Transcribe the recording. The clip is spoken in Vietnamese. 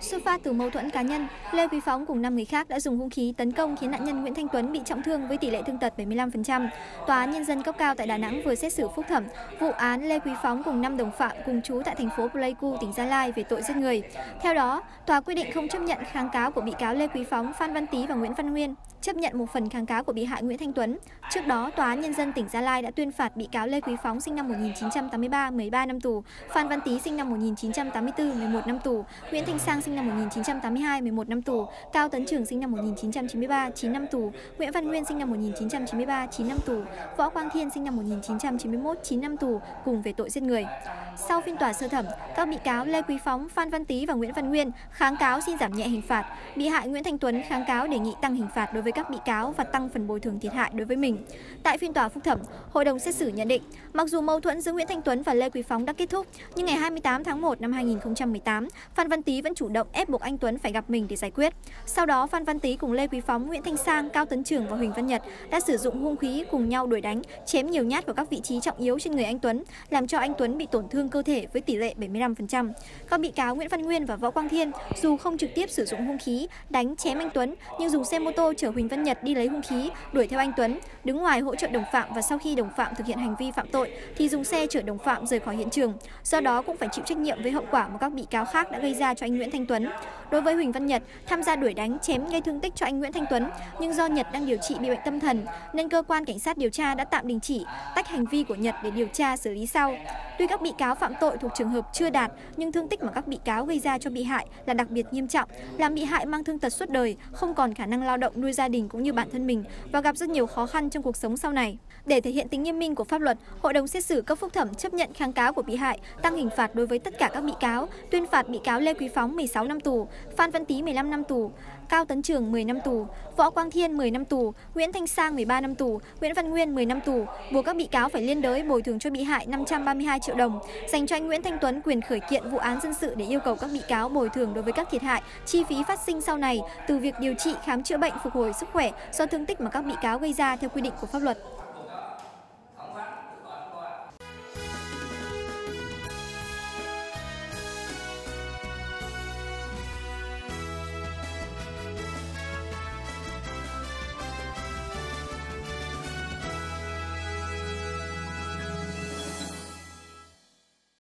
Xuất phát từ mâu thuẫn cá nhân, Lê Quý Phóng cùng 5 người khác đã dùng hung khí tấn công khiến nạn nhân Nguyễn Thanh Tuấn bị trọng thương với tỷ lệ thương tật 75%. Tòa án nhân dân cấp cao tại Đà Nẵng vừa xét xử phúc thẩm vụ án Lê Quý Phóng cùng 5 đồng phạm cùng trú tại thành phố Pleiku, tỉnh Gia Lai về tội giết người. Theo đó, tòa quyết định không chấp nhận kháng cáo của bị cáo Lê Quý Phóng, Phan Văn Tý và Nguyễn Văn Nguyên, chấp nhận một phần kháng cáo của bị hại Nguyễn Thanh Tuấn. Trước đó, tòa án nhân dân tỉnh Gia Lai đã tuyên phạt bị cáo Lê Quý Phóng sinh năm 1983 13 năm tù, Phan Văn Tý sinh năm 1984 11 năm tù, Nguyễn Thanh Sang sinh năm 1982 11 năm tù, Cao Tấn Trường sinh năm 1993 9 năm tù, Nguyễn Văn Nguyên sinh năm 1993 9 năm tù, Võ Quang Thiên sinh năm 1991 9 năm tù cùng về tội giết người. Sau phiên tòa sơ thẩm, các bị cáo Lê Quý Phóng, Phan Văn Tý và Nguyễn Văn Nguyên kháng cáo xin giảm nhẹ hình phạt. Bị hại Nguyễn Thanh Tuấn kháng cáo đề nghị tăng hình phạt đối với các bị cáo và tăng phần bồi thường thiệt hại đối với mình. Tại phiên tòa phúc thẩm, hội đồng xét xử nhận định, mặc dù mâu thuẫn giữa Nguyễn Thanh Tuấn và Lê Quý Phóng đã kết thúc, nhưng ngày 28 tháng 1 năm 2018, Phan Văn Tý vẫn chủ động ép buộc anh Tuấn phải gặp mình để giải quyết. Sau đó, Phan Văn Tý cùng Lê Quý Phóng, Nguyễn Thanh Sang, Cao Tấn Trường và Huỳnh Văn Nhật đã sử dụng hung khí cùng nhau đuổi đánh, chém nhiều nhát vào các vị trí trọng yếu trên người anh Tuấn, làm cho anh Tuấn bị tổn thương cơ thể với tỷ lệ 75%. Các bị cáo Nguyễn Văn Nguyên và Võ Quang Thiên dù không trực tiếp sử dụng hung khí đánh chém anh Tuấn nhưng dùng xe mô tô chở Huỳnh Văn Nhật đi lấy hung khí đuổi theo anh Tuấn, đứng ngoài hỗ trợ đồng phạm và sau khi đồng phạm thực hiện hành vi phạm tội thì dùng xe chở đồng phạm rời khỏi hiện trường. Do đó cũng phải chịu trách nhiệm với hậu quả mà các bị cáo khác đã gây ra cho anh Nguyễn Thanh Tuấn. Đối với Huỳnh Văn Nhật, tham gia đuổi đánh chém gây thương tích cho anh Nguyễn Thanh Tuấn, nhưng do Nhật đang điều trị bị bệnh tâm thần nên cơ quan cảnh sát điều tra đã tạm đình chỉ, tách hành vi của Nhật để điều tra xử lý sau. Tuy các bị cáo phạm tội thuộc trường hợp chưa đạt, nhưng thương tích mà các bị cáo gây ra cho bị hại là đặc biệt nghiêm trọng, làm bị hại mang thương tật suốt đời, không còn khả năng lao động nuôi gia đình cũng như bản thân mình và gặp rất nhiều khó khăn trong cuộc sống sau này. Để thể hiện tính nghiêm minh của pháp luật, hội đồng xét xử cấp phúc thẩm chấp nhận kháng cáo của bị hại, tăng hình phạt đối với tất cả các bị cáo, tuyên phạt bị cáo Lê Quý Phóng 16 16 năm tù, Phan Văn Tý 15 năm tù, Cao Tấn Trường 10 năm tù, Võ Quang Thiên 10 năm tù, Nguyễn Thanh Sang 13 năm tù, Nguyễn Văn Nguyên 10 năm tù, buộc các bị cáo phải liên đới bồi thường cho bị hại 532 triệu đồng, dành cho anh Nguyễn Thanh Tuấn quyền khởi kiện vụ án dân sự để yêu cầu các bị cáo bồi thường đối với các thiệt hại, chi phí phát sinh sau này từ việc điều trị, khám chữa bệnh, phục hồi sức khỏe do thương tích mà các bị cáo gây ra theo quy định của pháp luật.